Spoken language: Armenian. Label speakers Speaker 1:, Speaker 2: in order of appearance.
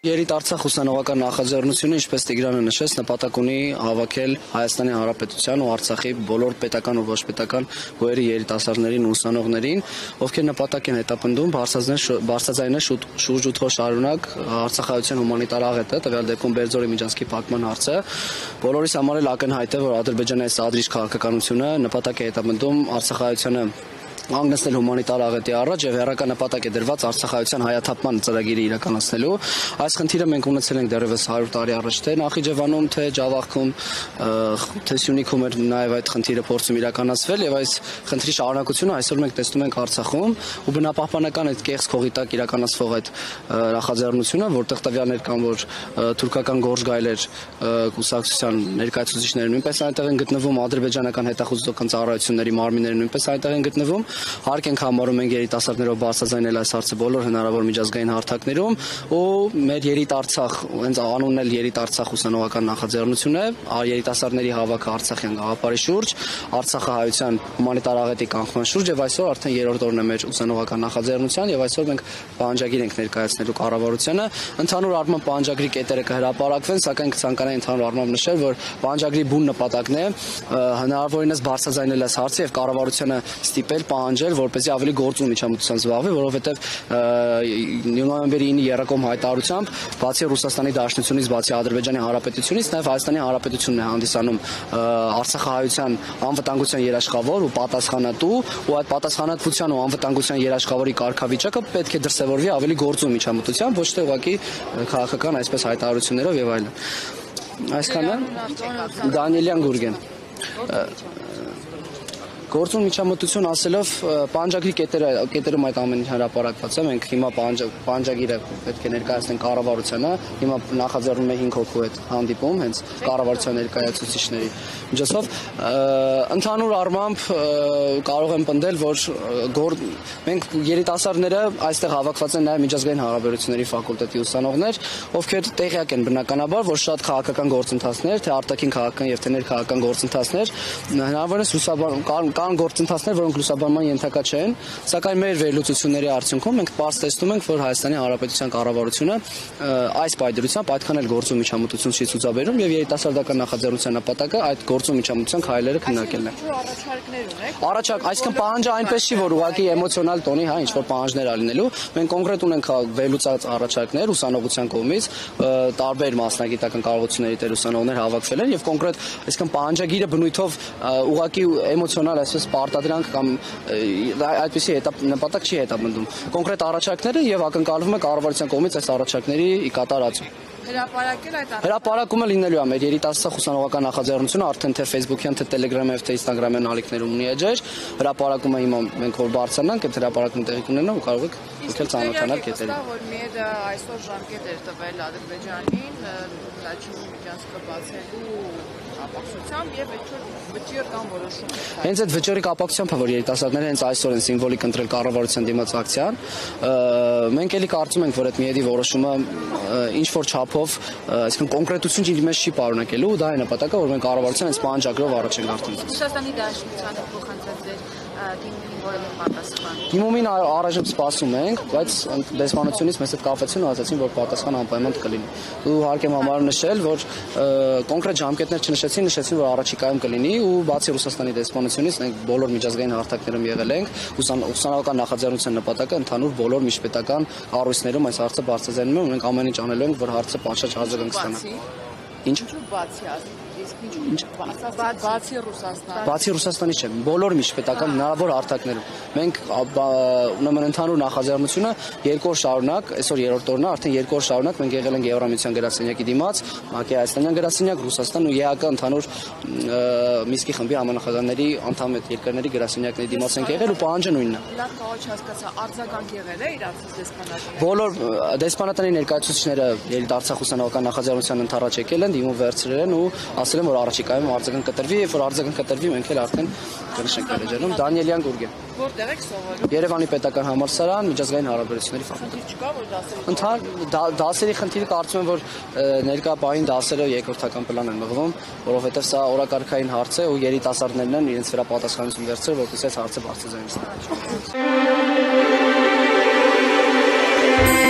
Speaker 1: Երիտարցախ ուսանողական նախաձեռնությունը, ինչպես Տիգրանը նշեց, նպատակ ունի հավաքել Հայաստանի Հանրապետության ու Արցախի բոլոր պետական ու ոչ պետական գույերի երիտասարդներին ու ուսանողներին, ովքեր նպատակ են հետապնդում բարձրաձայնել շուրջ 8 օր շարունակ Արցախայցյան հումանիտար աղետը, տվյալ դեպքում Բերձորի միջանցքի փակման հարցը։ Բոլորիս համար էլ ակնհայտ է, որ Ադրբեջանի այս ադրիջ քաղաքականությունը նպատակ է հետապնդում Արցախայցյանը հանգստել հումանիտար աղետի առաջ եւ հերական նպատակ է դրված Արցախայցյան հայաթափման ծրագիրը իրականացնելու։ Այս խնդիրը մենք ունեցել ենք դեռևս 100 տարի առաջ թե Նախիջևանում, թե Ջավախքում, թե Սյունիքում էր նաեւ այդ խնդիրը փորձում իրականացվել եւ այս խնդրի շարունակությունը այսօր մենք տեսնում ենք Արցախում ու բնապահպանական այդ կեղծ քողի տակ իրականացվող այդ նախաձեռնությունը, որտեղ տվյալներ կան, որ թուրքական գործ գայլեր կուսակցության ներկայացուցիչները նույնպես այնտեղ են գտնվում, ադրբեջանական հետախուզական ծառայությունների մարմինները նույնպես այնտեղ են գտնվում Հարկ ենք համարում ենք երիտասարդներով բարձրաձայնել այս հարցը բոլոր հնարավոր միջազգային հարթակներում ու մեր երիտարցախ հենց անունն էլ երիտարցախ ուսանողական նախաձեռնություն է, երիտասարդների հավաքը Արցախյան գաղափարի շուրջ, Արցախը հայության հումանիտար աղետի կանխման շուրջ եւ այսօր արդեն երրորդ օրն է մեր ուսանողական նախաձեռնության եւ այսօր մենք պահանջագիր ենք ներկայացնելու կառավարությանը։ Ընդհանուր առմամբ պահանջագրի կետերը կհրապարակվեն, սակայն կցանկանայի ընդհանուր առմամբ նշել, որ պահանջագրի բուն նպատակն է հնարավորինս բարձրաձայնել այս հարցը եւ կառավարությանը ստիպել պահանջել, որպեսզի ավելի գործուն միջամտությամբ զբաղվի, որովհետև նոյեմբերի 9-ի երակոմ հայտարարությամբ բացի Ռուսաստանի Դաշնությունից, բացի Ադրբեջանի Հանրապետությունից, նաև Հայաստանի Հանրապետությունն է հանդիսանում Արցախահայության անվտանգության երաշխավոր ու պատասխանատու, ու այդ պատասխանատվության ու անվտանգության երաշխավորի կարգավիճակը պետք է դրսևորվի ավելի գործուն միջամտությամբ, ոչ թե ուղղակի քաղաքական այսպես հայտարարություններով եւ այլն։ Այսքանը Դանիելյան Գուրգեն Գործուն միջամտություն ասելով պանջագի կետերը կետերում այդ ամենը հրապարակված է։ Մենք հիմա պանջագիրը պետք է ներկայացնենք կառավարությանը։ Հիմա նախաձեռնում է 5 հոգու հետ հանդիպում հենց կառավարության ներկայացուցիչների միջոցով ընդհանուր առմամբ կարող եմ պնդել, որ մենք երիտասարդները այստեղ հավաքված են նաև միջազգային հարաբերությունների ֆակուլտետի ուսանողներ, ովքեր տեղյակ են բնականաբար, որ շատ քաղաքական գործընթացներ, թե արտաքին քաղաքական եւ թե ներքաղաքական գործընթացներ հնարավորինս լուսաբան կան գործընթացներ, որոնք լուսաբանման ենթակա չեն, սակայն մեր վերլուծությունների արդյունքում մենք պարզ տեսնում ենք, որ Հայաստանի Հանրապետության կառավարությունը այս պայդրությամբ այդքան էլ գործում միջամտություն չի ցուցաբերում եւ երիտասարդական նախաձեռնության նպատակը այդ գործում միջամտության քայլերը քննարկելն է։ Առաջարկ, այսինքն պահանջը այնպես չի, որ ուղղակի էմոցիոնալ տոնի, հա, ինչ որ պահանջներ ալինելու, մենք կոնկրետ ունենք վերլուծած առաջարկներ ուսանողության կողմից, տարբեր մասնագիտական կարողությունների տեր ուսանողներ հավաքվել են եւ կոնկրետ, այսինքն պահանջագիրը բնույթով ուղղակի էմոցիոնալ այսպես պարտադրանք կամ այդպիսի նպատակ չի հետապնդում։ Կոնկրետ առաջարկները եւ ակնկալվում է կառավարության կողմից այս առաջարկների կատարածում
Speaker 2: հրապարակել այդ
Speaker 1: Հրապարակումը լինելու է մեր երիտասարդ ուսանողական նախաձեռնությունը արդեն թե Facebook-յան, թե Telegram-յան, թե Instagram-յան ալիքներում ունի էջեր։ Հրապարակումը հիմա մենք որ բարձրանանք, այդ հրապարակումը տեղի կունենա ու կարող եք եկել ծանոթանալ կետերին։
Speaker 2: Որ մեր այսօր ժամկետ էր տվել Ադրբեջանին Լաչինի միջանցքը բացելու ապացույցությամբ եւ այդ վճիռ կամ որոշում։
Speaker 1: Հենց այդ վճիռի կապակցությամբ որ երիտասարդները հենց այսօր են սիմվոլիկ ընտրել կառավարության դիմաց ակցիան, մենք էլի կարծում ենք, որ այդ միեդի որոշումը ինչ որ չափով, այսինքն կոնկրետություն չի մեզ չի պարունակելու, դա է նպատակը, որ մենք կառավարության հենց պահանջագրով առաջ ենք արդեն։
Speaker 2: Ռուսաստանի Դաշնությանը փոխանցած ձեր դիմումին
Speaker 1: առայժմ սպասում ենք, բայց դեսպանությունից մեզ հետ կապեցին ու ասացին, որ պատասխան անպայման կլինի։ Ու հարկ եմ համարում նշել, որ կոնկրետ ժամկետներ չնշեցին, նշեցին, որ առաջիկայում կլինի ու բացի Ռուսաստանի դեսպանությունից մենք բոլոր միջազգային հարթակներում եղել ենք, ուսանողական նախաձեռնության նպատակը ընդհանուր բոլոր միջպետական կառույցներում այս հարցը բարձրացնում ենք, մենք ամեն ինչ անելու ենք, որ հարցը պատշաճ արձագանք ստանա։ Ինչ։
Speaker 2: բացի Ինչ բացի Ռուսաստան։
Speaker 1: Բացի Ռուսաստանից չէ, բոլոր միջպետական հնարավոր հարթակներում։ Մենք ուրեմն ընդհանուր նախաձեռնությունը երկու օր շարունակ, այսօր երրորդ օրն է, արդեն երկու օր շարունակ մենք եղել ենք Եվրամիության գրասենյակի դիմաց, ՄԱԿ-ի Հայաստանյան գրասենյակ, Ռուսաստան ու ԵԱԿ ընդհանուր Միսկի խմբի համանախագահների անդամ երկրների գրասենյակների դիմաց ենք եղել ու պահանջը նույնն է։
Speaker 2: Լավ կողջ հասկացա, արձագանք եղել է իրանց դեսպանատանի։
Speaker 1: Բոլոր դեսպանատանի ներկայացուցիչները Երիտասարդ ուսանողական նախաձեռնության ընթരാճ եկել են, դիմում վերցրել են ու ասել եմ որ առաջիկայում արձագանք կտրվի, երբ որ արձագանք կտրվի, մենք էլ արդեն կնշենք Ալեջանում Դանիելյան Գուրգեն։
Speaker 2: Որտեղ եք սովորում։
Speaker 1: Երևանի պետական համալսարան, միջազգային հարաբերությունների ֆակուլտետ։
Speaker 2: Չկա որ դասեր։
Speaker 1: Ընդհանուր դասերի խնդիրը կարծում եմ որ ներկա բային դասերը երկրորդական պլան են մղվում, որովհետև սա օրակարգային հարց է ու երիտասարդներն են իրենց վրա պատասխանություն վերցրել, որպես այս հարցը բարձրացնել։ Thank you.